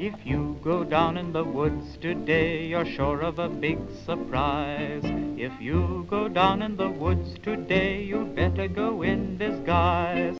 If you go down in the woods today, you're sure of a big surprise. If you go down in the woods today, you'd better go in disguise.